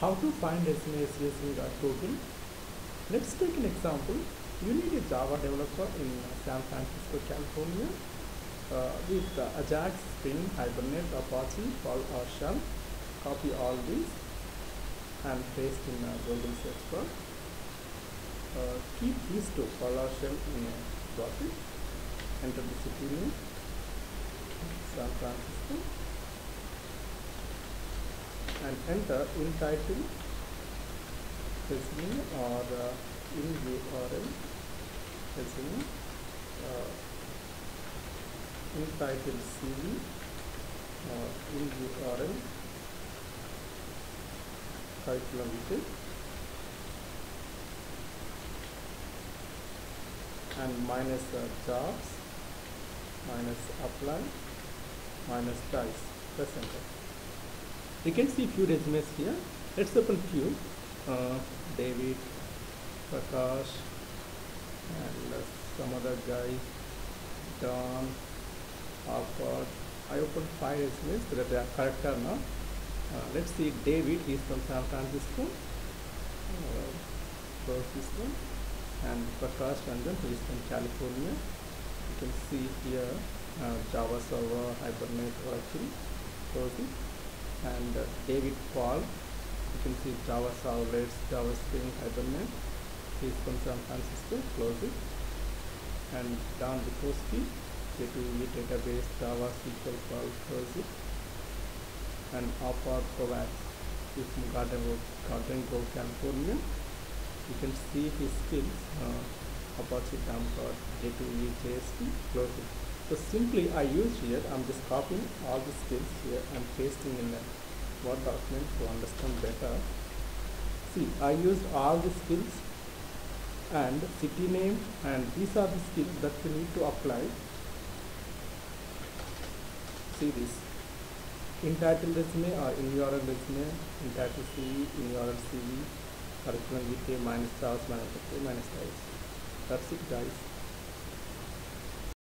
how to find uh, Google. Let's take an example. You need a Java developer in San Francisco, California uh, with uh, Ajax, Spring, Hibernate, Apache, Perl or Shell. Copy all these and paste in a Google search bar. Uh, keep these two Perl or Shell in a bracket. Enter the city name, San Francisco and enter in title resume or uh, in URL resume uh, in title CV or in URL curriculum vitae and minus uh, jobs minus apply minus dice press enter you can see few resumes here. Let's open few. Uh, David Prakash and uh, some other guy Don Harvard I opened five resumes whether they are correct or not. Uh, let's see David he is from San Francisco. Uh, close and Prakash Ranjan he is from California. You can see here uh, Java server Hibernate Oracle close and uh, David Paul. You can see Java Servlets, Java Spring, Hibernate. He's from San Francisco, close it. And Don Bukowski, J2EE database, Java SQL, Perl, close it. And Apar Kovacs, he's from Garden Grove, California. You can see his skills, uh, Apache Tomcat, J2EE, JSP, close it. So simply I use here, I'm just copying all the skills here and pasting in a Word document to understand better. See, I used all the skills and city name and these are the skills that you need to apply. See this. In title resume or in URL resume, in title CV, in URL CV, curriculum vitae minus stars minus minus types. That's it guys.